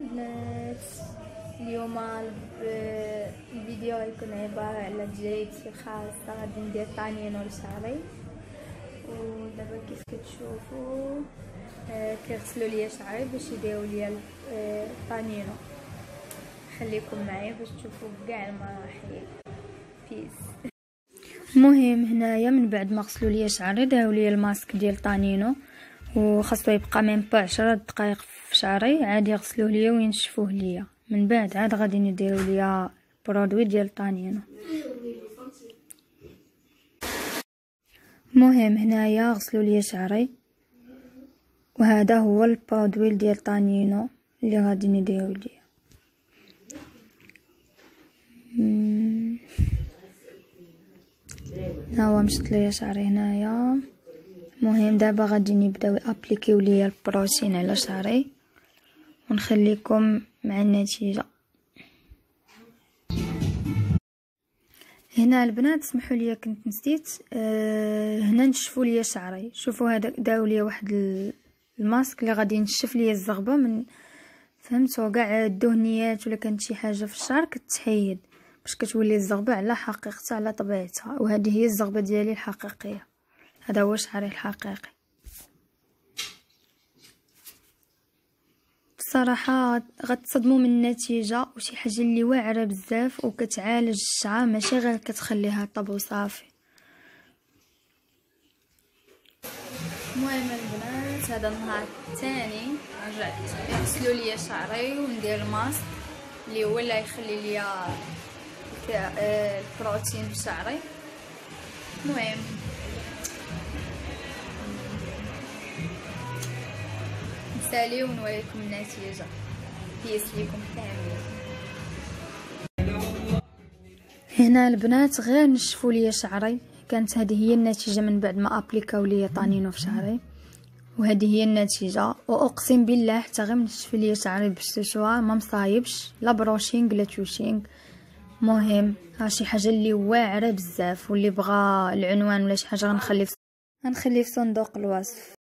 البنات اليوم الفيديو يكون عبارة على جريتي خاصة غادي ندير طانينو لشعري ودابا كيف كتشوفوا آه، كيغسلوا ليا شعري باش يديروا ليا الطانينو خليكم معايا باش تشوفوا كاع المراحل. bises المهم هنايا من بعد ما غسلوا ليا شعري داو ليا الماسك ديال طانينو وخاصو يبقى même pas عشرة دقائق في شعري عاد يغسلوه ليا وينشفوه ليا. من بعد عاد غادي نديروا ليا produit ديال طانينو المهم هنايا غسلوا ليا شعري وهذا هو ال produit ديال طانينو اللي غادي نديرو ليا. ها هو مشط ليا شعري هنايا. المهم دابا غادي نبداو ابليكيو ليا البروتين على شعري ونخليكم مع النتيجة. هنا البنات سمحوا لي كنت نسيت أه هنا نشفوا ليا شعري. شوفوا هذا داو ليا واحد الماسك اللي غادي ينشف ليا الزغبة من فهمتوا كاع الدهنيات ولا كانت شي حاجة في الشعر كتحيد باش كتولي الزغبة على حقيقتها على طبيعتها. وهذه هي الزغبة ديالي الحقيقية. هذا هو شعري الحقيقي بصراحة غتصدموا من النتيجة وشي حاجة اللي واعرة بزاف وكتعالج الشعر ماشي غير كتخليها طب وصافي. المهم البنات هذا النهار الثاني رجعت يغسلوا لي شعري وندير الماسك اللي هو اللي يخلي لي البروتين في شعري. المهم نسالي ونوريكم النتيجة. bises ليكم كاملين هنا البنات غير نشفوا لي شعري. كانت هذه هي النتيجة من بعد ما أبليكاو لي طانينو في شعري. وهذه هي النتيجة. وأقسم بالله حتى غير نشف لي شعري بالسوسوار ما مصايبش. لا brushing لا توشينغ. مهم ها شي حاجة اللي واعرة بزاف واللي بغى العنوان ولا شي حاجة غنخلي غنخليه في صندوق الوصف.